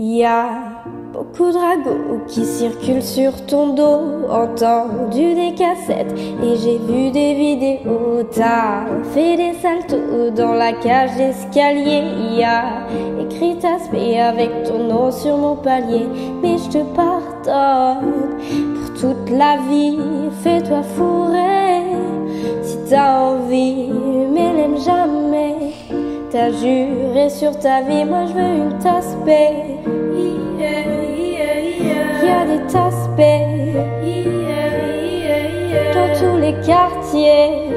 Y a beaucoup de ragots qui circulent sur ton dos, entendu des cassettes et j'ai vu des vidéos. T'as fait des saltos dans la cage d'escalier. Y a écrit aspect avec ton nom sur mon palier, mais je te pardonne pour toute la vie. Fais-toi fourrer si t'as envie. T'as juré sur ta vie, moi je veux une tasse paix. Y a des tasses paix dans tous les quartiers.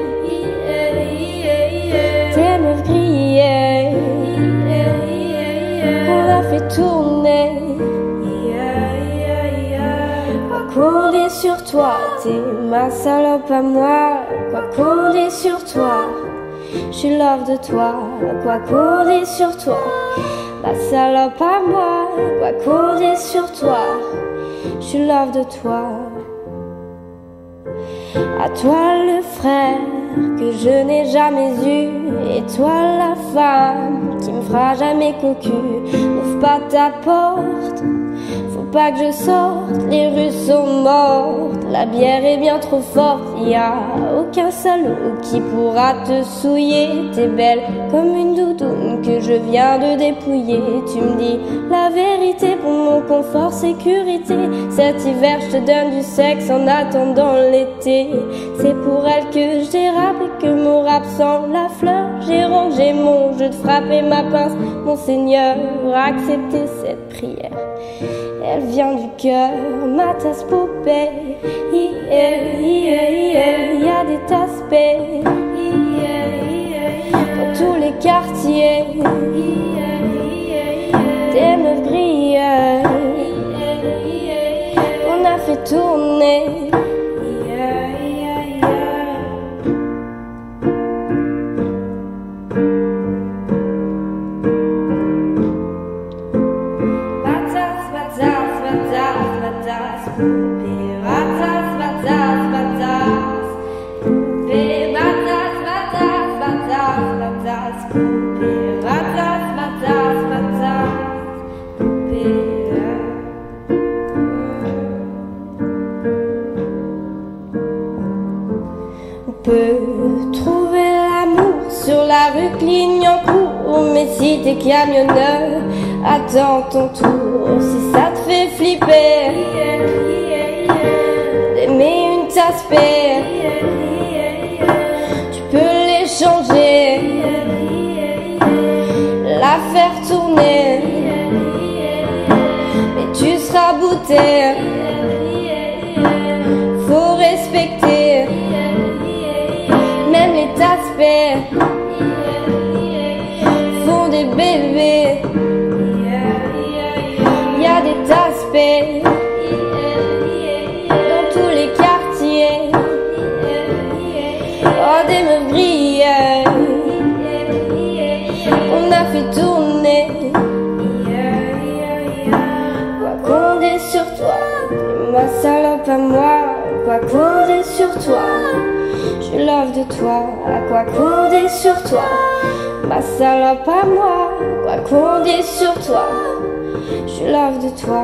Tes meufs grillaient, on l'a fait tourner. Qu'on dise sur toi, t'es ma salope à moi. Quoi sur toi. Je suis love de toi, quoi dise sur toi. La salope à moi, quoi dise sur toi. Je suis love de toi. À toi le frère que je n'ai jamais eu. Et toi la femme qui me fera jamais cocu. N'ouvre pas ta porte pas que je sorte, les rues sont mortes, la bière est bien trop forte, y a aucun salaud qui pourra te souiller, t'es belle comme une doudoune que je viens de dépouiller, tu me dis la vérité pour mon confort, sécurité, cet hiver je te donne du sexe en attendant l'été, c'est pour elle que je dérape et que mon rap sent la fleur, j'ai rangé mon jeu de frapper ma pince, mon Seigneur, acceptez cette prière. Elle vient du cœur, ma tasse poupée. Yeah, y a des tasses. Dans tous les quartiers, sur la rue Clignancourt, mais si t'es camionneur, attends ton tour. Si ça te fait flipper, d'aimer une tasse tu peux l'échanger, la faire tourner, mais tu seras bouté. Faut respecter même les tasses font des bébés. Dans tous les quartiers. Oh, des meufs brillent. On a fait tourner. Quoi qu'on dise sur toi, ma salope à moi. Quoi qu'on dise sur toi. Je love de toi, quoi qu'on dise sur toi. Ma salope à moi, quoi qu'on dise sur toi. Je love de toi.